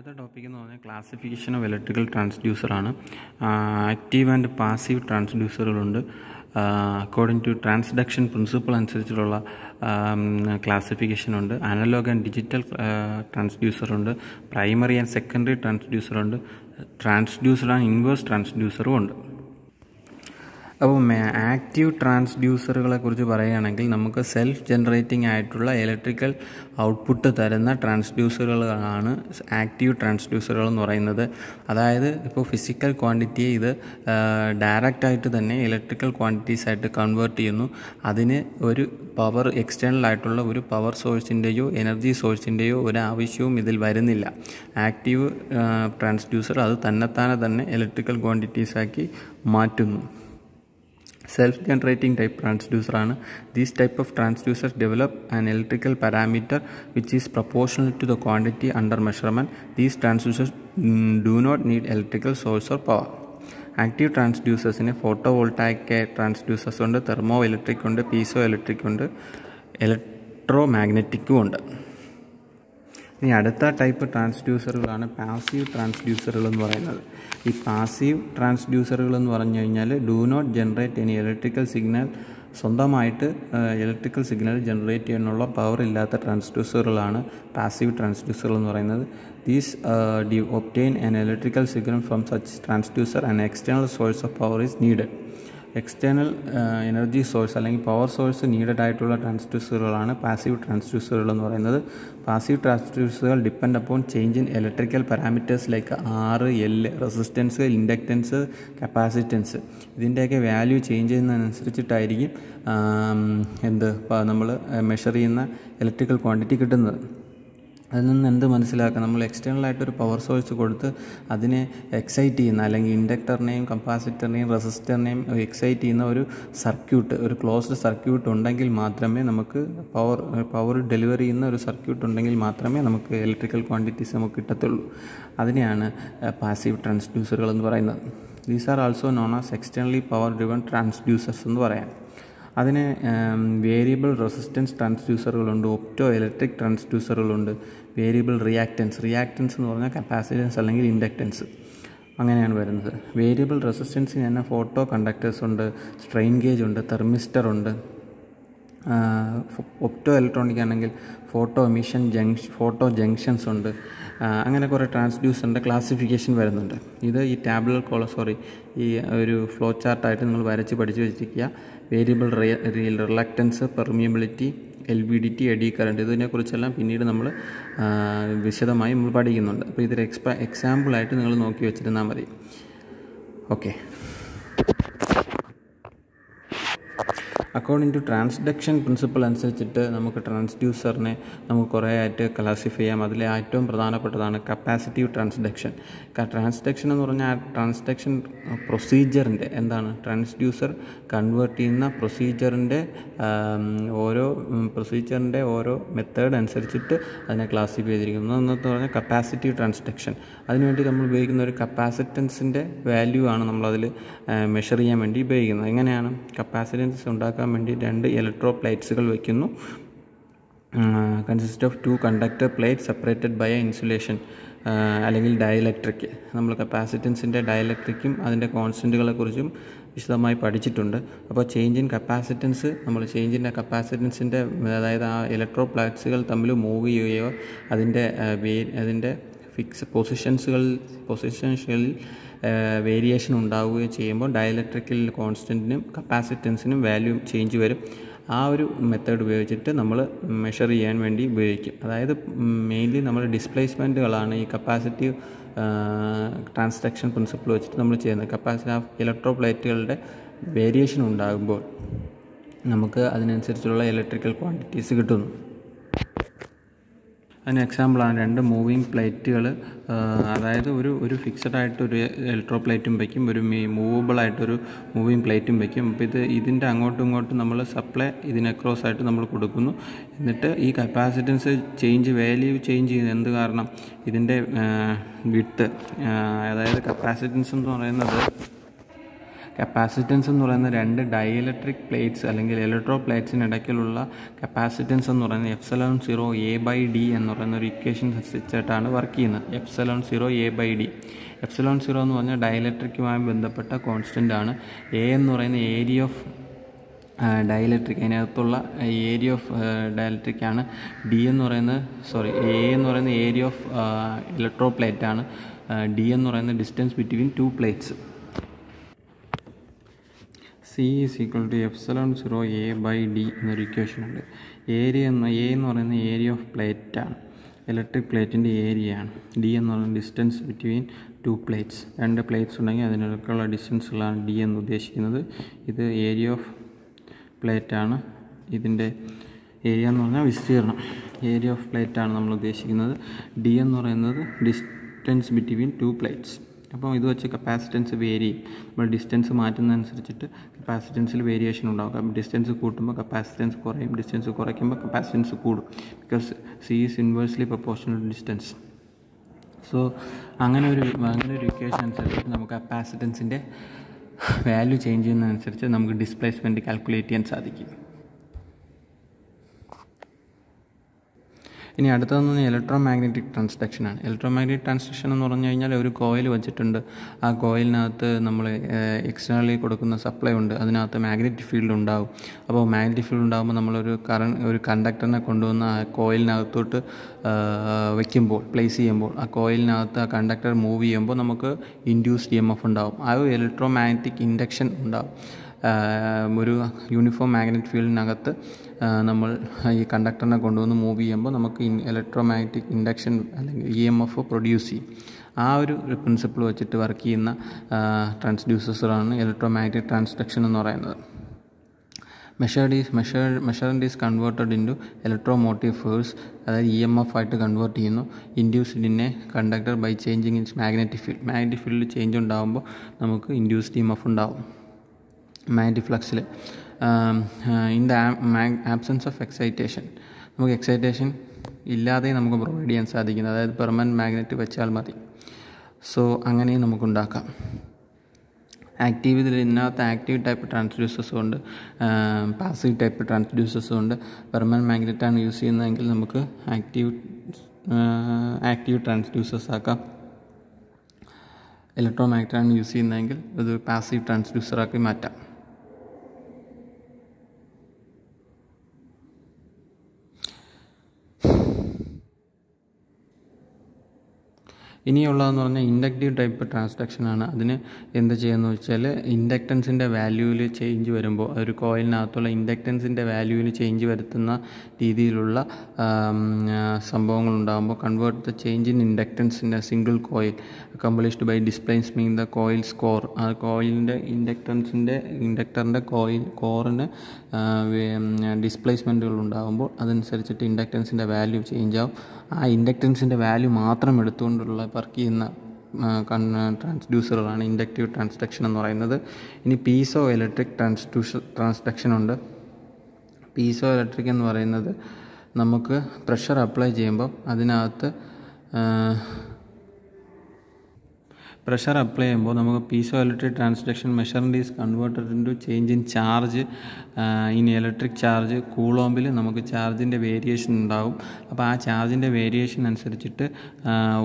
അടുത്ത ടോപ്പിക് എന്ന് പറഞ്ഞാൽ ക്ലാസിഫിക്കേഷൻ ഓഫ് ഇലക്ട്രിക്കൽ ട്രാൻസ്ഡ്യൂസറാണ് ആക്റ്റീവ് ആൻഡ് പാസീവ് ട്രാൻസ്ഡ്യൂസറുകളുണ്ട് അക്കോർഡിംഗ് ടു ട്രാൻസ്ഡക്ഷൻ പ്രിൻസിപ്പിൾ അനുസരിച്ചുള്ള ക്ലാസിഫിക്കേഷൻ ഉണ്ട്. അനലോഗ് ആൻഡ് ഡിജിറ്റൽ ട്രാൻസ്ഡ്യൂസറുണ്ട് പ്രൈമറി ആൻഡ് സെക്കൻഡറി ട്രാൻസ്ഡ്യൂസറുണ്ട് ട്രാൻസ്ഡ്യൂസർ ആൻഡ് ഇൻവേഴ്സ് ട്രാൻസ്ഡ്യൂസറും ഉണ്ട്. അപ്പോൾ ആക്റ്റീവ് ട്രാൻസ്ഡ്യൂസറുകളെ കുറിച്ച് പറയുകയാണെങ്കിൽ നമുക്ക് സെൽഫ് ജനറേറ്റിംഗ് ആയിട്ടുള്ള ഇലക്ട്രിക്കൽ ഔട്ട്പുട്ട് തരുന്ന ട്രാൻസ്ഡ്യൂസറുകളാണ് ആക്റ്റീവ് ട്രാൻസ്ഡ്യൂസറുകൾ എന്ന് പറയുന്നത്. അതായത് ഇപ്പോൾ ഫിസിക്കൽ ക്വാണ്ടിറ്റിയെ ഇത് ഡയറക്റ്റായിട്ട് തന്നെ ഇലക്ട്രിക്കൽ ക്വാണ്ടിറ്റീസ് ആയിട്ട് കൺവേർട്ട് ചെയ്യുന്നു. അതിന് ഒരു പവർ എക്സ്റ്റേണൽ ആയിട്ടുള്ള ഒരു പവർ സോഴ്സിന്റെയോ എനർജി സോഴ്സിന്റെയോ ഒരു ആവശ്യവും ഇതിൽ വരുന്നില്ല. ആക്റ്റീവ് ട്രാൻസ്ഡ്യൂസർ അത് തന്നെത്താനെ തന്നെ ഇലക്ട്രിക്കൽ ക്വാണ്ടിറ്റീസ് ആക്കി മാറ്റുന്നു self generating type ട്രാൻസ്ഡ്യൂസറാണ് these type of transducer develop an electrical parameter which is proportional to the quantity under measurement these transducer do not need electrical source or power active ട്രാൻസ്ഡ്യൂസേഴ്സിന് photovoltaic transducers ഉണ്ട് thermoelectric ഉണ്ട് piezoelectric ഉണ്ട് electro മാഗ്നറ്റിക്കും ഉണ്ട്. ഇനി അടുത്ത type ട്രാൻസ്ഡ്യൂസറുകളാണ് passive ട്രാൻസ്ഡ്യൂസറുകൾ എന്ന് പറയുന്നത്. ഈ പാസീവ് ട്രാൻസ്ഡ്യൂസറുകൾ എന്ന് പറഞ്ഞു കഴിഞ്ഞാൽ do not generate any electrical signal സ്വന്തമായിട്ട് ഇലക്ട്രിക്കൽ സിഗ്നൽ ജനറേറ്റ് ചെയ്യാനുള്ള പവർ ഇല്ലാത്ത ട്രാൻസ്ഡ്യൂസറുകളാണ് പാസീവ് ട്രാൻസ്ഡ്യൂസറുകൾ എന്ന് പറയുന്നത്. These the obtain an electrical signal from such transducer and external source of power is needed external energy source അല്ലെങ്കിൽ പവർ സോഴ്സ് നീഡഡ് ആയിട്ടുള്ള ട്രാൻസ്ഡ്യൂസറുകളാണ് പാസീവ് ട്രാൻസ്ഡ്യൂസറുകൾ എന്ന് പറയുന്നത്. Passive ട്രാൻസ്ഡ്യൂസറുകൾ depend upon change in electrical parameters like R L resistance inductance capacitance ഇതിന്റെയൊക്കെ value change ചെയ്യുന്നതിനനുസരിച്ചിട്ടായിരിക്കും എന്ത് നമ്മൾ മെഷർ ചെയ്യുന്ന ഇലക്ട്രിക്കൽ ക്വാണ്ടിറ്റി കിട്ടുന്നത്. അതിൽ നിന്ന് എന്ത് മനസ്സിലാക്കാം? നമ്മൾ എക്സ്റ്റേണൽ ആയിട്ടൊരു പവർ സോഴ്സ് കൊടുത്ത് അതിനെ എക്സൈറ്റ് ചെയ്യുന്ന അല്ലെങ്കിൽ ഇൻഡക്ടറിനെയും കപ്പാസിറ്ററിനെയും റെസിസ്റ്ററിനെയും എക്സൈറ്റ് ചെയ്യുന്ന ഒരു സർക്യൂട്ട് ഒരു ക്ലോസ്ഡ് സർക്യൂട്ട് ഉണ്ടെങ്കിൽ മാത്രമേ നമുക്ക് പവർ പവർ ഡെലിവറി ചെയ്യുന്ന ഒരു സർക്യൂട്ട് ഉണ്ടെങ്കിൽ മാത്രമേ നമുക്ക് ഇലക്ട്രിക്കൽ ക്വാണ്ടിറ്റീസ് നമുക്ക് കിട്ടത്തുള്ളൂ. അതിനെയാണ് പാസീവ് ട്രാൻസ്ഡ്യൂസറുകൾ എന്ന് പറയുന്നത്. These are also known as externally power driven transducers എന്ന് പറയാം. അതിന് വേരിയബിൾ റെസിസ്റ്റൻസ് ട്രാൻസ്ഡ്യൂസറുകളുണ്ട് ഒപ്റ്റോ ഇലക്ട്രിക് ട്രാൻസ്ഡ്യൂസറുകളുണ്ട് വേരിയബിൾ റിയാക്റ്റൻസ് റിയാക്റ്റൻസ് എന്ന് പറഞ്ഞാൽ കപ്പാസിറ്റൻസ് അല്ലെങ്കിൽ ഇൻഡക്റ്റൻസ് അങ്ങനെയാണ് വരുന്നത്. വേരിയബിൾ റെസിസ്റ്റൻസിന് തന്നെ ഫോട്ടോ കണ്ടക്ടേഴ്സ് ഉണ്ട് സ്ട്രെയിൻ ഗേജ് ഉണ്ട് തെർമിസ്റ്റർ ഉണ്ട്. ഒപ്റ്റോ ഇലക്ട്രോണിക് ആണെങ്കിൽ photoemission junction photo junctions ഉണ്ട്. അങ്ങനെ കുറേ ട്രാൻസ്ഡ്യൂസറിന്റെ ക്ലാസിഫിക്കേഷൻ വരുന്നുണ്ട്. ഇത് ഈ ടാബ്ലർ കോള സോറി ഈ ഒരു ഫ്ലോ ചാർട്ടായിട്ട് നിങ്ങൾ വരച്ച് പഠിച്ചു വെച്ചിരിക്കുക. Variable real reluctance permeability L V D T eddy current ഇതിനെക്കുറിച്ചെല്ലാം പിന്നീട് നമ്മൾ വിശദമായി നമ്മൾ പഠിക്കുന്നുണ്ട്. അപ്പോൾ ഇതൊരു എക്സ്പാ എക്സാമ്പിളായിട്ട് നിങ്ങൾ നോക്കി വെച്ചിരുന്നാൽ മതി. Okay according to transduction principle അനുസരിച്ചിട്ട് നമുക്ക് ട്രാൻസ്ഡ്യൂസറിനെ നമുക്ക് കുറേ ആയിട്ട് ക്ലാസിഫൈ ചെയ്യാം. അതിലെ ഏറ്റവും പ്രധാനപ്പെട്ടതാണ് കപ്പാസിറ്റീവ് ട്രാൻസ്ഡക്ഷൻ ട്രാൻസ്ഡക്ഷൻ എന്ന് പറഞ്ഞാൽ ട്രാൻസ്ഡക്ഷൻ പ്രൊസീജിയറിന്റെ എന്താണ്? ട്രാൻസ്ഡ്യൂസർ കൺവേർട്ട് ചെയ്യുന്ന പ്രൊസീജിയറിന്റെ ഓരോ പ്രൊസീജിയറിന്റെ ഓരോ മെത്തേഡ് അനുസരിച്ചിട്ട് അതിനെ ക്ലാസിഫൈ ചെയ്തിരിക്കുന്നു. എന്നൊക്കെ പറഞ്ഞാൽ കപ്പാസിറ്റീവ് ട്രാൻസ്ഡക്ഷൻ അതിനുവേണ്ടി നമ്മൾ ഉപയോഗിക്കുന്ന ഒരു കപ്പാസിറ്റൻസിന്റെ വാല്യൂ ആണ് നമ്മളതിൽ മെഷർ ചെയ്യാൻ വേണ്ടി ഉപയോഗിക്കുന്നത്. എങ്ങനെയാണ്? കപ്പാസിറ്റൻസ് ഉണ്ടാക്കാൻ വേണ്ടി രണ്ട് ഇലക്ട്രോ പ്ലേറ്റ്സുകൾ വയ്ക്കുന്നു consist of two conductor plate separated by insulation അല്ലെങ്കിൽ ഡയലക്ട്രിക് നമ്മൾ കപ്പാസിറ്റൻസിന്റെ ഡയലക്ട്രിക്കും അതിന്റെ കോൺസ്റ്റന്റുകളെ കുറിച്ചും വിശദമായി പഠിച്ചിട്ടുണ്ട്. അപ്പോൾ ചേഞ്ച് ഇൻ കപ്പാസിറ്റൻസ് നമ്മൾ ചേഞ്ച് ഇൻ കപ്പാസിറ്റൻസിന്റെ അതായത് ആ ഇലക്ട്രോ പ്ലേറ്റ്സുകൾ തമ്മിൽ മൂവ് ചെയ്യുകയോ അതിന്റെ അതിന്റെ ഫിക്സ് പൊസിഷൻസുകളിൽ പൊസിഷൻസുകളിൽ വേരിയേഷൻ ഉണ്ടാവുകയോ ചെയ്യുമ്പോൾ ഡയലക്ട്രിക്കൽ കോൺസ്റ്റന്റിനും കപ്പാസിറ്റൻസിനും വാല്യൂ ചേഞ്ച് വരും. ആ ഒരു മെത്തേഡ് ഉപയോഗിച്ചിട്ട് നമ്മൾ മെഷർ ചെയ്യാൻ വേണ്ടി ഉപയോഗിക്കും. അതായത് മെയിൻലി നമ്മൾ ഡിസ്പ്ലേസ്മെന്റുകളാണ് ഈ കപ്പാസിറ്റീവ് ട്രാൻസ്ട്രക്ഷൻ പ്രിൻസിപ്പിൾ വെച്ചിട്ട് നമ്മൾ ചെയ്യുന്നത്. കപ്പാസിറ്റി ഓഫ് ഇലക്ട്രോ പ്ലേറ്റുകളുടെ വേരിയേഷൻ ഉണ്ടാകുമ്പോൾ നമുക്ക് അതിനനുസരിച്ചുള്ള ഇലക്ട്രിക്കൽ ക്വാണ്ടിറ്റീസ് കിട്ടുന്നു. അതിന് എക്സാമ്പിളാണ് രണ്ട് മൂവിങ് പ്ലേറ്റുകൾ അതായത് ഒരു ഒരു ഫിക്സഡ് ആയിട്ട് ഒരു ഇലക്ട്രോ പ്ലേറ്റും വയ്ക്കും ഒരു മൂവബിൾ ആയിട്ടൊരു മൂവിങ് പ്ലേറ്റും വയ്ക്കും അപ്പോൾ ഇത് ഇതിന്റെ അങ്ങോട്ടും ഇങ്ങോട്ടും നമ്മൾ സപ്ലൈ ഇതിന് ക്രോസ് ആയിട്ട് നമ്മൾ കൊടുക്കുന്നു. എന്നിട്ട് ഈ കപ്പാസിറ്റൻസ് ചേഞ്ച് വാല്യൂ ചേഞ്ച് ചെയ്യുന്നത് എന്ത് കാരണം? ഇതിന്റെ വിട്ട് അതായത് കപ്പാസിറ്റൻസ് എന്ന് പറയുന്നത് കപ്പാസിറ്റൻസ് എന്ന് പറയുന്ന രണ്ട് ഡയലക്ട്രിക് പ്ലേറ്റ്സ് അല്ലെങ്കിൽ ഇലക്ട്രോ പ്ലേറ്റ്സിനിടയ്ക്കുള്ള കപ്പാസിറ്റൻസ് എന്ന് പറയുന്നത് epsilon zero A by D എന്ന് പറയുന്ന ഒരു ഇക്വേഷൻ അനുസരിച്ചിട്ടാണ് വർക്ക് ചെയ്യുന്നത്. Epsilon zero A by D epsilon zero എന്ന് പറഞ്ഞാൽ ഡയലക്ട്രിക്കുമായി ബന്ധപ്പെട്ട കോൺസ്റ്റന്റ് ആണ്. എ എന്ന് പറയുന്ന ഏരിയ ഓഫ് ഡയലക്ട്രിക് അതിനകത്തുള്ള ഏരിയ ഓഫ് ഡയലക്ട്രിക് ആണ്. ഡി എന്ന് പറയുന്നത് സോറി എ എന്ന് പറയുന്ന ഏരിയ ഓഫ് ഇലക്ട്രോ പ്ലേറ്റ് ആണ്. ഡി എന്ന് പറയുന്ന distance between two plates C is equal to epsilon zero A by D എന്നൊരു ഇക്വേഷൻ ഉണ്ട്. ഏരിയ എന്ന് എ എന്ന് പറയുന്ന ഏരിയ ഓഫ് പ്ലേറ്റാണ് ഇലക്ട്രിക് പ്ലേറ്റിന്റെ ഏരിയ ആണ്. ഡി എന്ന് പറയുന്ന ഡിസ്റ്റൻസ് ബിറ്റ്വീൻ ടു പ്ലേറ്റ്സ് രണ്ട് പ്ലേറ്റ്സ് ഉണ്ടെങ്കിൽ അതിനൊക്കെയുള്ള ഡിസ്റ്റൻസുകളാണ് ഡി എന്ന് ഉദ്ദേശിക്കുന്നത്. ഇത് ഏരിയ ഓഫ് പ്ലേറ്റാണ് ഇതിന്റെ ഏരിയ എന്ന് പറഞ്ഞാൽ വിസ്തീർണം ഏരിയ ഓഫ് പ്ലേറ്റാണ് നമ്മൾ ഉദ്ദേശിക്കുന്നത്. ഡി എന്ന് പറയുന്നത് ഡിസ്റ്റൻസ് ബിറ്റ്വീൻ ടു പ്ലേറ്റ്സ് അപ്പം ഇത് വെച്ച് കപ്പാസിറ്റൻസ് വേരി നമ്മൾ ഡിസ്റ്റൻസ് മാറ്റുന്നതനുസരിച്ചിട്ട് കപ്പാസിറ്റൻസിൽ വേരിയേഷൻ ഉണ്ടാകും ഡിസ്റ്റൻസ് കൂട്ടുമ്പോൾ കപ്പാസിറ്റൻസ് കുറയും. ഡിസ്റ്റൻസ് കുറയ്ക്കുമ്പോൾ കപ്പാസിറ്റൻസ് കൂടും. Because C is inversely proportional distance so അങ്ങനെ ഒരു അങ്ങനെ ഒരു ഇക്വേഷൻ അനുസരിച്ചിട്ട് നമുക്ക് കപ്പാസിറ്റൻസിന്റെ വാല്യൂ ചേഞ്ച് ചെയ്യുന്നതനുസരിച്ച് നമുക്ക് ഡിസ്പ്ലേസ്മെന്റ് കാൽക്കുലേറ്റ് ചെയ്യാൻ സാധിക്കും. ഇനി അടുത്തതെന്ന് ഇലക്ട്രോ മാഗ്നറ്റിക് ട്രാൻസ്ഡക്ഷനാണ് ഇലക്ട്രോ മാഗ്നറ്റിക് ട്രാൻസ്ഡക്ഷൻ എന്ന് പറഞ്ഞു കഴിഞ്ഞാൽ ഒരു കോയിൽ വെച്ചിട്ടുണ്ട്. ആ കോയിലിനകത്ത് നമ്മൾ എക്സ്റ്റേണലി കൊടുക്കുന്ന സപ്ലൈ ഉണ്ട്. അതിനകത്ത് മാഗ്നറ്റിക് ഫീൽഡ് ഉണ്ടാവും. അപ്പോൾ മാഗ്നറ്റിക് ഫീൽഡ് ഉണ്ടാകുമ്പോൾ നമ്മളൊരു കറ ഒരു കണ്ടക്ടറിനെ കൊണ്ടുവന്ന് ആ കോയിലിനകത്തോട്ട് വയ്ക്കുമ്പോൾ പ്ലേസ് ചെയ്യുമ്പോൾ ആ കോയിലിനകത്ത് ആ കണ്ടക്ടർ മൂവ് ചെയ്യുമ്പോൾ നമുക്ക് ഇൻഡ്യൂസ് ഡി എം എഫ് ഉണ്ടാവും. ആ ഒരു ഇലക്ട്രോ മാഗ്നറ്റിക് ഇൻഡക്ഷൻ ഉണ്ടാവും. ഒരു യൂണിഫോം മാഗ്നറ്റ് ഫീൽഡിനകത്ത് നമ്മൾ ഈ കണ്ടക്ടറിനെ കൊണ്ടുവന്ന് മൂവ് ചെയ്യുമ്പോൾ നമുക്ക് ഇലക്ട്രോ മാഗ്നറ്റിക് ഇൻഡക്ഷൻ അല്ലെങ്കിൽ ഇ എം എഫ് പ്രൊഡ്യൂസ് ചെയ്യും. ആ ഒരു പ്രിൻസിപ്പിൾ വെച്ചിട്ട് വർക്ക് ചെയ്യുന്ന ട്രാൻസ്ഡ്യൂസേഴ്സുകളാണ് ഇലക്ട്രോ മാഗ്നറ്റിക് ട്രാൻസ്ഡക്ഷൻ എന്ന് പറയുന്നത്. Measured is measured measured is converted into electromotive force അതായത് ഇ എം എഫ് ആയിട്ട് കൺവേർട്ട് ചെയ്യുന്നു. Induced in a conductor by changing its magnetic field magnetic ഫീൽഡിൽ ചേഞ്ച് ഉണ്ടാകുമ്പോൾ നമുക്ക് ഇൻഡ്യൂസ്ഡ് ഇ എം എഫ് ഉണ്ടാവും. Magnetic ഫ്ലക്സിൽ in the absence of excitation നമുക്ക് excitation ഇല്ലാതെ നമുക്ക് പ്രൊവൈഡ് ചെയ്യാൻ സാധിക്കുന്നത്. അതായത് പെർമനന്റ് മാഗ്നറ്റ് വെച്ചാൽ മതി. സോ അങ്ങനെയും നമുക്കുണ്ടാക്കാം. ആക്റ്റീവ് ഇതിൽ ഇതിനകത്ത് ആക്റ്റീവ് ടൈപ്പ് ട്രാൻസ്ഡ്യൂസേഴ്സും ഉണ്ട്. പാസീവ് ടൈപ്പ് ട്രാൻസ്ഡ്യൂസേഴ്സും ഉണ്ട്. പെർമനന്റ് മാഗ്നറ്റാണ് യൂസ് ചെയ്യുന്നതെങ്കിൽ നമുക്ക് ആക്റ്റീവ് ആക്റ്റീവ് ട്രാൻസ്ഡ്യൂസേഴ്സ് ആക്കാം. ഇലക്ട്രോ മാഗ്നറ്റാണ് യൂസ് ചെയ്യുന്നതെങ്കിൽ ഇത് പാസീവ് ട്രാൻസ്ഡ്യൂസറാക്കി മാറ്റാം. ഇനിയുള്ളതെന്ന് പറഞ്ഞാൽ ഇൻഡക്റ്റീവ് ടൈപ്പ് ട്രാൻസാക്ഷനാണ് അതിന് എന്ത് ചെയ്യുന്നത് വെച്ചാൽ ഇൻഡക്റ്റൻസിന്റെ വാല്യൂവിൽ ചേഞ്ച് വരുമ്പോൾ ഒരു കോയിലിനകത്തുള്ള ഇൻഡക്റ്റൻസിന്റെ വാല്യൂവിൽ ചേഞ്ച് വരുത്തുന്ന രീതിയിലുള്ള സംഭവങ്ങൾ ഉണ്ടാകുമ്പോൾ convert the change in ഇൻഡക്റ്റൻസിന്റെ single coil accomplished by displace mean the coil score ആ കോയിലിന്റെ ഇൻഡക്റ്റൻസിന്റെ ഇൻഡക്ടറിന്റെ കോയിൽ കോറിന് ഡിസ്പ്ലേസ്മെന്റുകൾ ഉണ്ടാകുമ്പോൾ അതനുസരിച്ചിട്ട് ഇൻഡക്റ്റൻസിന്റെ വാല്യൂ ചേഞ്ച് ആവും. ആ ഇൻഡക്റ്റൻസിന്റെ വാല്യൂ മാത്രം എടുത്തുകൊണ്ടുള്ള വർക്ക് ചെയ്യുന്ന ട്രാൻസ്ഡ്യൂസറുകളാണ് ഇൻഡക്റ്റീവ് ട്രാൻസ്ഡക്ഷൻ എന്ന് പറയുന്നത്. ഇനി പീസോ ഇലക്ട്രിക് ട്രാൻസ്ഡ്യൂസർ ട്രാൻസ്ഡക്ഷൻ ഉണ്ട്. പീസോ ഇലക്ട്രിക് എന്ന് പറയുന്നത് നമുക്ക് പ്രഷർ അപ്ലൈ ചെയ്യുമ്പോൾ അതിനകത്ത് പ്രഷർ അപ്ലൈ ചെയ്യുമ്പോൾ നമുക്ക് piezoelectric transduction മെഷറിന്റെ is converted into change in charge in electric charge കൂളോമ്പിൽ നമുക്ക് ചാർജിന്റെ വേരിയേഷൻ ഉണ്ടാവും. അപ്പോൾ ആ ചാർജിന്റെ വേരിയേഷൻ അനുസരിച്ചിട്ട്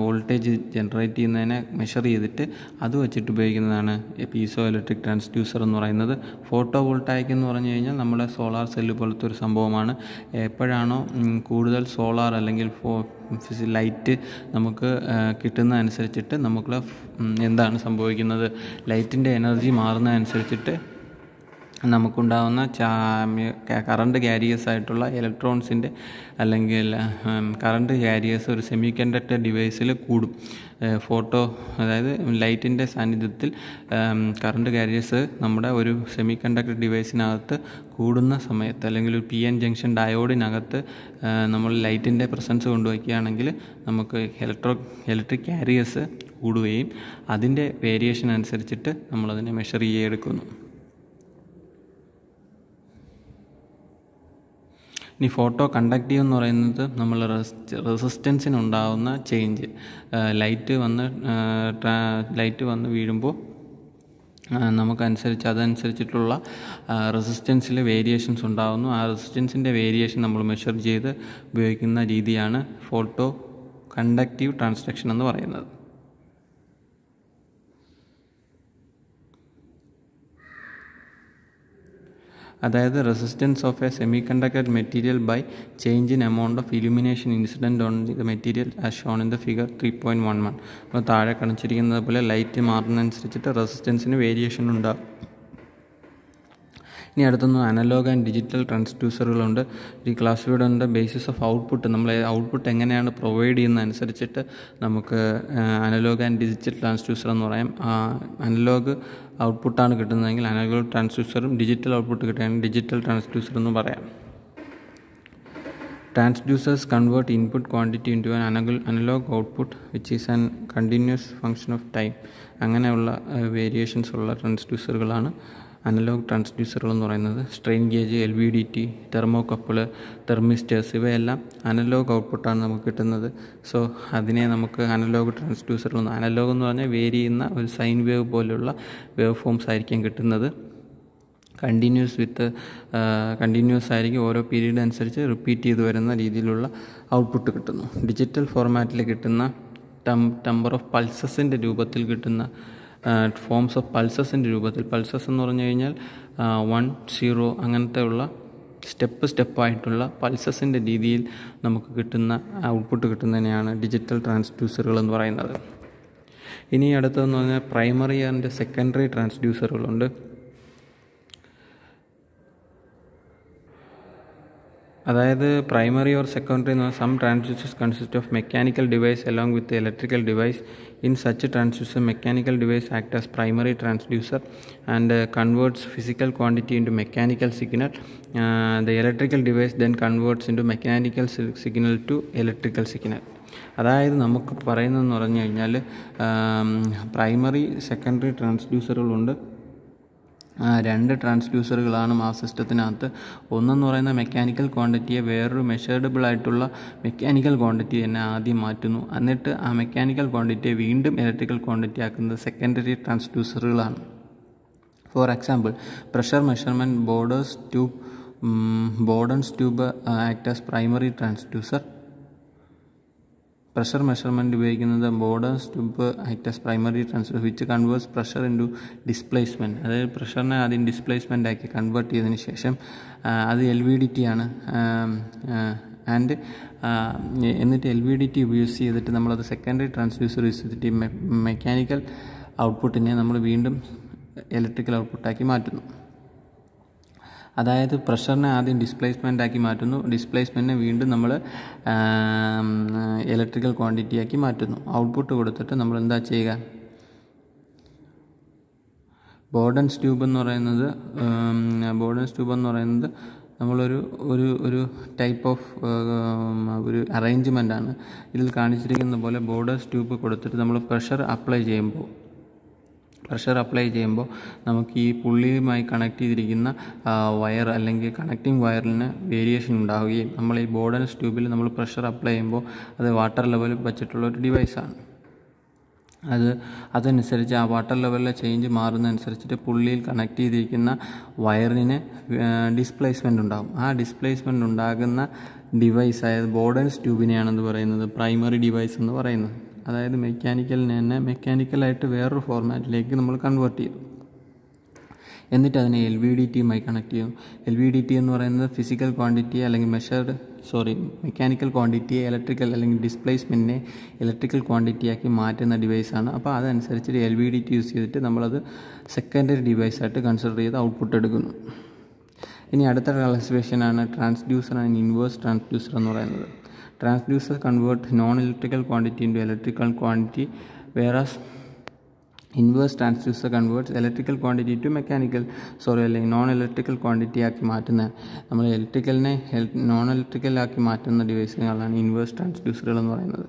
വോൾട്ടേജ് ജനറേറ്റ് ചെയ്യുന്നതിനെ മെഷർ ചെയ്തിട്ട് അത് വെച്ചിട്ട് ഉപയോഗിക്കുന്നതാണ് പീസോ ഇലക്ട്രിക് ട്രാൻസ്ഡ്യൂസർ എന്ന് പറയുന്നത്. ഫോട്ടോ വോൾട്ടായിക് എന്ന് പറഞ്ഞു കഴിഞ്ഞാൽ നമ്മുടെ സോളാർ സെല്ല് പോലത്തെ ഒരു സംഭവമാണ്. എപ്പോഴാണോ കൂടുതൽ സോളാർ അല്ലെങ്കിൽ ലൈറ്റ് നമുക്ക് കിട്ടുന്നതനുസരിച്ചിട്ട് നമുക്ക് എന്താണ് സംഭവിക്കുന്നത്? ലൈറ്റിന്റെ എനർജി മാറുന്നതനുസരിച്ചിട്ട് നമുക്കുണ്ടാകുന്ന കറണ്ട് ക്യാരിയേഴ്സ് ആയിട്ടുള്ള ഇലക്ട്രോൺസിന്റെ അല്ലെങ്കിൽ കറണ്ട് ക്യാരിയേഴ്സ് ഒരു സെമി കണ്ടക്ടർ ഡിവൈസിൽ കൂടും ഫോട്ടോ അതായത് ലൈറ്റിന്റെ സാന്നിധ്യത്തിൽ കറണ്ട് ക്യാരിയേഴ്സ് നമ്മുടെ ഒരു സെമി കണ്ടക്ടർ ഡിവൈസിനകത്ത് കൂടുന്ന സമയത്ത് അല്ലെങ്കിൽ ഒരു പി എൻ ജംഗ്ഷൻ ഡയോഡിനകത്ത് നമ്മൾ ലൈറ്റിന്റെ പ്രസൻസ് കൊണ്ടുവയ്ക്കുകയാണെങ്കിൽ നമുക്ക് ഇലക്ട്രോ ഇലക്ട്രിക് ക്യാരിയേഴ്സ് കൂടുകയും അതിന്റെ വേരിയേഷൻ അനുസരിച്ചിട്ട് നമ്മളതിനെ മെഷർ ചെയ്യെടുക്കുന്നു ഇനി ഫോട്ടോ കണ്ടക്റ്റീവ് എന്ന് പറയുന്നത് നമ്മൾ റെസിസ്റ്റൻസിനുണ്ടാകുന്ന ചേഞ്ച് ലൈറ്റ് വന്ന് ലൈറ്റ് വന്ന് വീഴുമ്പോൾ നമുക്കനുസരിച്ച് അതനുസരിച്ചിട്ടുള്ള റെസിസ്റ്റൻസിൽ വേരിയേഷൻസ് ഉണ്ടാകുന്നു ആ റെസിസ്റ്റൻസിന്റെ വേരിയേഷൻ നമ്മൾ മെഷർ ചെയ്ത് ഉപയോഗിക്കുന്ന രീതിയാണ് ഫോട്ടോ കണ്ടക്റ്റീവ് ട്രാൻസ്ഡക്ഷൻ എന്ന് പറയുന്നത്. അതായത് resistance of a semiconductor material by change in amount of illumination incident on the material as shown in the figure three point one one അപ്പോൾ താഴെ കാണിച്ചിരിക്കുന്നത് പോലെ ലൈറ്റ് മാറുന്നതനുസരിച്ചിട്ട് റെസിസ്റ്റൻസിന് വേരിയേഷൻ ഉണ്ടാകും. ഇനി അടുത്തൊന്ന് അനലോഗ് ആൻഡ് ഡിജിറ്റൽ ട്രാൻസ്ഡ്യൂസറുകളുണ്ട്. ഈ ക്ലാസ്സിഫൈഡ് ഉണ്ട് ബേസിസ് ഓഫ് ഔട്ട്പുട്ട് നമ്മൾ ഔട്ട്പുട്ട് എങ്ങനെയാണ് പ്രൊവൈഡ് ചെയ്യുന്ന അനുസരിച്ചിട്ട് നമുക്ക് അനലോഗ് ആൻഡ് ഡിജിറ്റൽ ട്രാൻസ്ഡ്യൂസർ എന്ന് പറയാം. അനലോഗ് ഔട്ട്പുട്ടാണ് കിട്ടുന്നതെങ്കിൽ അനലോഗ് ട്രാൻസ്ഡ്യൂസറും ഡിജിറ്റൽ ഔട്ട്പുട്ട് കിട്ടുകയാണെങ്കിൽ ഡിജിറ്റൽ ട്രാൻസ്ഡ്യൂസർ എന്ന് പറയാം. Transducers convert input quantity into an analog output which is an continuous function of time. അങ്ങനെയുള്ള വേരിയേഷൻസ് ഉള്ള ട്രാൻസ്ഡ്യൂസറുകളാണ്. അനലോഗ് ട്രാൻസ്ഡ്യൂസറുകൾ എന്ന് പറയുന്നത് strain gauge L V D T thermocouple thermistors ഇവയെല്ലാം അനലോഗ് ഔട്ട്പുട്ടാണ് നമുക്ക് കിട്ടുന്നത്. സോ അതിനെ നമുക്ക് അനലോഗ് ട്രാൻസ്ഡ്യൂസറുകൾ എന്ന് അനലോഗ് എന്ന് പറഞ്ഞാൽ വേരി ചെയ്യുന്ന ഒരു സൈൻ വേവ് പോലെയുള്ള വേവ് ഫോംസ് ആയിരിക്കും കിട്ടുന്നത്. കണ്ടിന്യൂസ് വിത്ത് കണ്ടിന്യൂസ് ആയിരിക്കും ഓരോ പീരീഡ് അനുസരിച്ച് റിപ്പീറ്റ് ചെയ്ത് വരുന്ന രീതിയിലുള്ള ഔട്ട്പുട്ട് കിട്ടുന്നു. ഡിജിറ്റൽ ഫോർമാറ്റിൽ കിട്ടുന്ന ടം ടമ്പർ ഓഫ് പൾസസിന്റെ രൂപത്തിൽ കിട്ടുന്ന ഫോംസ് ഓഫ് പൾസസിന്റെ രൂപത്തിൽ. പൾസസ് എന്ന് പറഞ്ഞു കഴിഞ്ഞാൽ വൺ സീറോ അങ്ങനത്തെ ഉള്ള സ്റ്റെപ്പ് സ്റ്റെപ്പായിട്ടുള്ള പൾസസിന്റെ രീതിയിൽ നമുക്ക് കിട്ടുന്ന ഔട്ട്പുട്ട് കിട്ടുന്നതിനെയാണ് ഡിജിറ്റൽ ട്രാൻസ്ഡ്യൂസറുകൾ എന്ന് പറയുന്നത്. ഇനി അടുത്തതെന്ന് പറഞ്ഞാൽ പ്രൈമറി ആൻഡ് സെക്കൻഡറി ട്രാൻസ്ഡ്യൂസറുകളുണ്ട് അതായത് പ്രൈമറി ഓർ സെക്കൻഡറി എന്ന് പറഞ്ഞാൽ some transducers consist of mechanical device along with electrical device in such transducer mechanical device act as primary transducer and converts physical quantity into mechanical signal the electrical device then converts into mechanical signal to electrical signal അതായത് നമുക്ക് പറയുന്നതെന്ന് പറഞ്ഞു കഴിഞ്ഞാൽ primary secondary ട്രാൻസ്ഡ്യൂസറുകളുണ്ട് രണ്ട് ട്രാൻസ്ഡ്യൂസറുകളാണ് ആ സിസ്റ്റത്തിനകത്ത്. ഒന്നെന്ന് പറയുന്ന mechanical ക്വാണ്ടിറ്റിയെ വേറൊരു മെഷറബിൾ ആയിട്ടുള്ള മെക്കാനിക്കൽ ക്വാണ്ടിറ്റി തന്നെ ആദ്യം മാറ്റുന്നു. എന്നിട്ട് ആ മെക്കാനിക്കൽ ക്വാണ്ടിറ്റിയെ വീണ്ടും ഇലക്ട്രിക്കൽ ക്വാണ്ടിറ്റി ആക്കുന്നത് secondary ട്രാൻസ്ഡ്യൂസറുകളാണ്. For example pressure measurement Bourdon's tube Bourdon's tube act as primary transducer pressure measurement ഉപയോഗിക്കുന്നത് Bourdon's tube act primary transfer which converts pressure into displacement അതായത് പ്രഷറിനെ ആദ്യം ഡിസ്പ്ലേസ്മെന്റ് ആക്കി കൺവേർട്ട് ചെയ്തതിന് ശേഷം അത് എൽ വി ഡി ടി ആണ്. And എന്നിട്ട് L V D T use ചെയ്തിട്ട് നമ്മളത് സെക്കൻഡറി ട്രാൻസ്ഡ്യൂസർ യൂസ് ചെയ്തിട്ട് മെക്കാനിക്കൽ ഔട്ട്പുട്ടിനെ നമ്മൾ വീണ്ടും ഇലക്ട്രിക്കൽ ഔട്ട്പുട്ടാക്കി മാറ്റുന്നു. അതായത് പ്രഷറിനെ ആദ്യം ഡിസ്പ്ലേസ്മെന്റ് ആക്കി മാറ്റുന്നു. ഡിസ്പ്ലേസ്മെന്റിനെ വീണ്ടും നമ്മൾ ഇലക്ട്രിക്കൽ ക്വാണ്ടിറ്റി ആക്കി മാറ്റുന്നു. ഔട്ട്പുട്ട് കൊടുത്തിട്ട് നമ്മൾ എന്താ ചെയ്യുക? ബോർഡൻസ് ട്യൂബ് എന്ന് പറയുന്നത് ബോർഡൻസ് ട്യൂബ് എന്ന് പറയുന്നത് നമ്മളൊരു ഒരു ഒരു ടൈപ്പ് ഓഫ് ഒരു അറേഞ്ച്മെന്റ് ആണ്. ഇതിൽ കാണിച്ചിരിക്കുന്ന പോലെ ബോർഡേഴ്സ് ട്യൂബ് കൊടുത്തിട്ട് നമ്മൾ പ്രഷർ അപ്ലൈ ചെയ്യുമ്പോൾ പ്രഷർ അപ്ലൈ ചെയ്യുമ്പോൾ നമുക്ക് ഈ പുള്ളിയുമായി കണക്ട് ചെയ്തിരിക്കുന്ന വയർ അല്ലെങ്കിൽ കണക്റ്റിംഗ് വയറിന് വേരിയേഷൻ ഉണ്ടാവുകയും നമ്മൾ ഈ ബോർഡൻസ് ട്യൂബിൽ നമ്മൾ പ്രഷർ അപ്ലൈ ചെയ്യുമ്പോൾ അത് വാട്ടർ ലെവൽ വച്ചിട്ടുള്ള ഒരു ഡിവൈസാണ് അത് അതനുസരിച്ച് ആ വാട്ടർ ലെവലിലെ ചേഞ്ച് മാറുന്നതനുസരിച്ചിട്ട് പുള്ളിയിൽ കണക്ട് ചെയ്തിരിക്കുന്ന വയറിന് ഡിസ്പ്ലേസ്മെന്റ് ഉണ്ടാകും ആ ഡിസ്പ്ലേസ്മെന്റ് ഉണ്ടാകുന്ന ഡിവൈസ് അതായത് ബോർഡൻസ് ട്യൂബിനെയാണെന്ന് പറയുന്നത് പ്രൈമറി ഡിവൈസ് എന്ന് പറയുന്നത്. അതായത് മെക്കാനിക്കലിനെ തന്നെ മെക്കാനിക്കലായിട്ട് വേറൊരു ഫോർമാറ്റിലേക്ക് നമ്മൾ കൺവേർട്ട് ചെയ്തു. എന്നിട്ട് അതിനെ എൽ വി ഡി ടിയുമായി കണക്ട് ചെയ്യും എൽ വി ഡി ടി എന്ന് പറയുന്നത് ഫിസിക്കൽ ക്വാണ്ടിറ്റി അല്ലെങ്കിൽ മെഷർഡ് സോറി മെക്കാനിക്കൽ ക്വാണ്ടിറ്റിയെ ഇലക്ട്രിക്കൽ അല്ലെങ്കിൽ ഡിസ്പ്ലേസ്മെന്റിനെ ഇലക്ട്രിക്കൽ ക്വാണ്ടിറ്റിയാക്കി മാറ്റുന്ന ഡിവൈസാണ് അപ്പോൾ അതനുസരിച്ച് L V D T use ചെയ്തിട്ട് നമ്മളത് സെക്കൻഡറി ഡിവൈസായിട്ട് കൺസിഡർ ചെയ്ത് ഔട്ട്പുട്ട് എടുക്കുന്നു. ഇനി അടുത്ത ക്ലാസിഫിക്കേഷനാണ് ട്രാൻസ്ഡ്യൂസർ ആൻഡ് ഇൻവേഴ്സ് ട്രാൻസ്ഡ്യൂസർ എന്ന് പറയുന്നത്. Transducer convert non electrical quantity into electrical quantity whereas inverse transducer converts electrical quantity to mechanical sorry അല്ലെങ്കിൽ നോൺ ഇലക്ട്രിക്കൽ ക്വാണ്ടിറ്റി ആക്കി മാറ്റുന്ന നമ്മൾ ഇലക്ട്രിക്കലിനെ നോൺ ഇലക്ട്രിക്കൽ ആക്കി മാറ്റുന്ന ഡിവൈസുകളാണ് ഇൻവേഴ്സ് ട്രാൻസ്ഡ്യൂസറുകൾ എന്ന് പറയുന്നത്.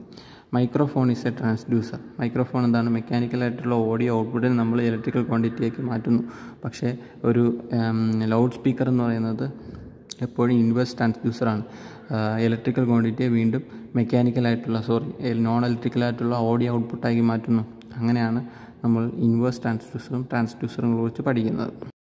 Microphone is a transducer microphone എന്താണ്? മെക്കാനിക്കൽ ആയിട്ടുള്ള ഓഡിയോ ഔട്ട്പുട്ടിനെ നമ്മൾ ഇലക്ട്രിക്കൽ ക്വാണ്ടിറ്റിയാക്കി മാറ്റുന്നു. പക്ഷേ ഒരു ലൗഡ് സ്പീക്കർ എന്ന് പറയുന്നത് എപ്പോഴും ഇൻവേഴ്സ് ട്രാൻസ്ഡ്യൂസറാണ് ഇലക്ട്രിക്കൽ ക്വാണ്ടിറ്റിയെ വീണ്ടും മെക്കാനിക്കലായിട്ടുള്ള സോറി നോൺ ഇലക്ട്രിക്കലായിട്ടുള്ള ഓഡിയോ ഔട്ട്പുട്ടാക്കി മാറ്റുന്നു. അങ്ങനെയാണ് നമ്മൾ ഇൻവേഴ്സ് ട്രാൻസ്ഡ്യൂസറും ട്രാൻസ്ഡ്യൂസറും കുറിച്ച് പഠിക്കുന്നത്.